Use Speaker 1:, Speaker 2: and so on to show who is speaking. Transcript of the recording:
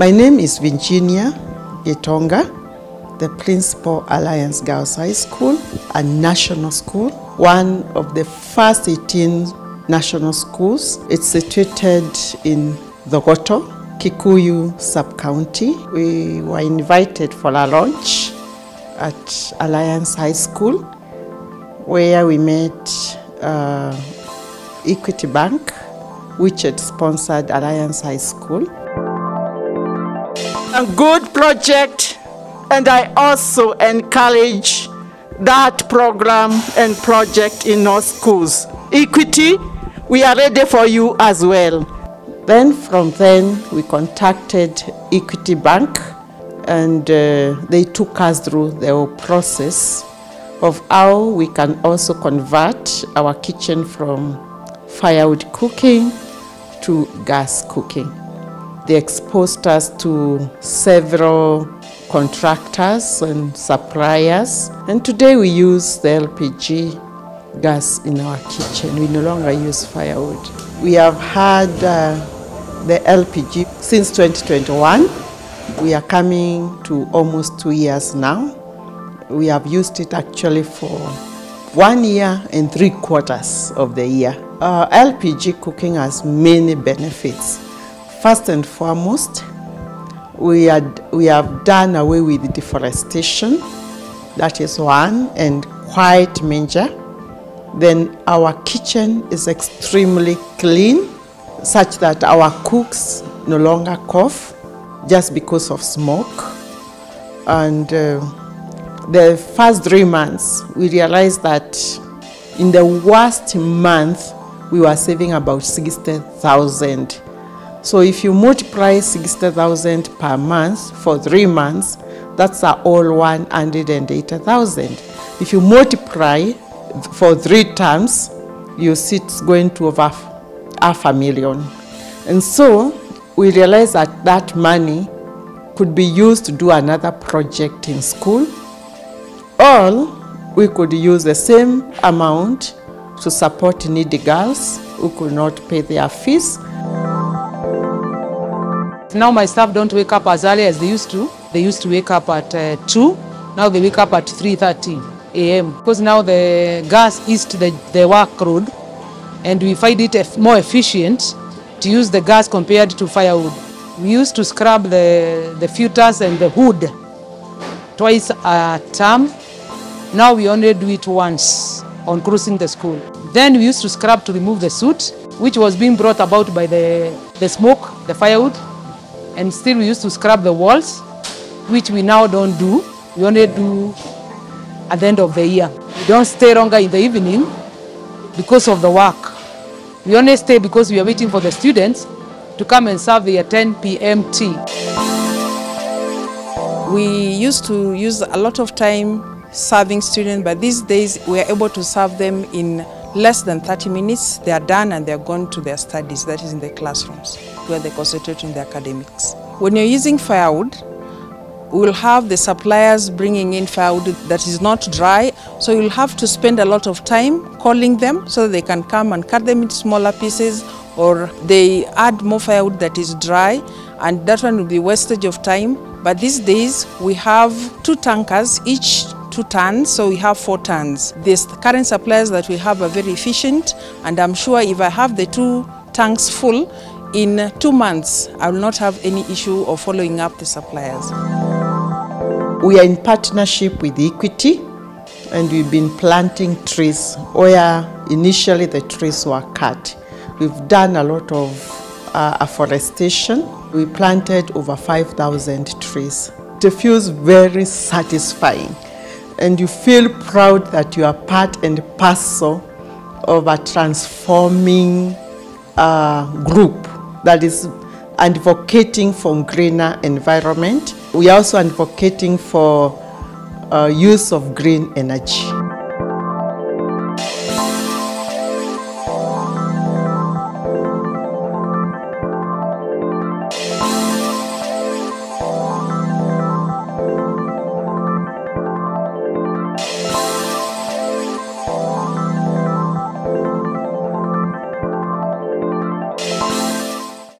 Speaker 1: My name is Virginia Itonga, the principal Alliance Girls High School, a national school, one of the first 18 national schools. It's situated in Thogoto, Kikuyu sub-county. We were invited for a launch at Alliance High School where we met uh, Equity Bank, which had sponsored Alliance High School. A good project, and I also encourage that program and project in our schools. Equity, we are ready for you as well. Then from then, we contacted Equity Bank and uh, they took us through the whole process of how we can also convert our kitchen from firewood cooking to gas cooking. They us to several contractors and suppliers, and today we use the LPG gas in our kitchen. We no longer use firewood. We have had uh, the LPG since 2021. We are coming to almost two years now. We have used it actually for one year and three quarters of the year. Uh, LPG cooking has many benefits. First and foremost, we, had, we have done away with deforestation. That is one, and quite major. Then our kitchen is extremely clean, such that our cooks no longer cough just because of smoke. And uh, the first three months, we realized that in the worst month, we were saving about 60,000. So if you multiply 60,000 per month for three months, that's all 180,000. If you multiply for three times, you see it's going to over half a million. And so we realized that that money could be used to do another project in school, or we could use the same amount to support needy girls who could not pay their fees.
Speaker 2: Now my staff don't wake up as early as they used to. They used to wake up at uh, 2. Now they wake up at 3.30 a.m. Because now the gas is to the, the work road and we find it more efficient to use the gas compared to firewood. We used to scrub the, the filters and the hood twice a term. Now we only do it once on crossing the school. Then we used to scrub to remove the soot, which was being brought about by the, the smoke, the firewood. And still we used to scrub the walls, which we now don't do. We only do at the end of the year. We don't stay longer in the evening because of the work. We only stay because we are waiting for the students to come and serve their 10 p.m. tea.
Speaker 3: We used to use a lot of time serving students, but these days we are able to serve them in less than 30 minutes. They are done and they are gone to their studies, that is in the classrooms, where they concentrate on their academics. When you're using firewood, we'll have the suppliers bringing in firewood that is not dry, so you'll have to spend a lot of time calling them so they can come and cut them into smaller pieces or they add more firewood that is dry and that one will be wastage of time. But these days we have two tankers, each two tons, so we have four tons. The current suppliers that we have are very efficient and I'm sure if I have the two tanks full, in two months I will not have any issue of following up the suppliers.
Speaker 1: We are in partnership with Equity and we've been planting trees where initially the trees were cut. We've done a lot of uh, afforestation. We planted over 5,000 trees. It feels very satisfying and you feel proud that you are part and parcel of a transforming uh, group that is advocating for greener environment. We are also advocating for uh, use of green energy.